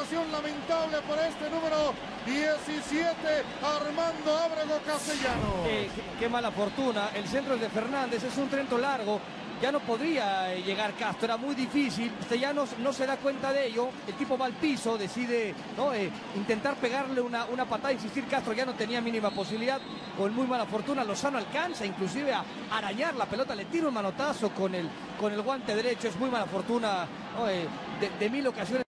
situación lamentable por este número 17, Armando Ábrego Castellano. Eh, qué, qué mala fortuna. El centro es de Fernández, es un trento largo. Ya no podría eh, llegar Castro, era muy difícil. Castellanos no se da cuenta de ello. El tipo va al piso, decide ¿no? Eh, intentar pegarle una, una patada. Insistir, Castro ya no tenía mínima posibilidad. Con muy mala fortuna, Lozano alcanza inclusive a arañar la pelota. Le tira un manotazo con el, con el guante derecho. Es muy mala fortuna ¿no? Eh, de, de mil ocasiones.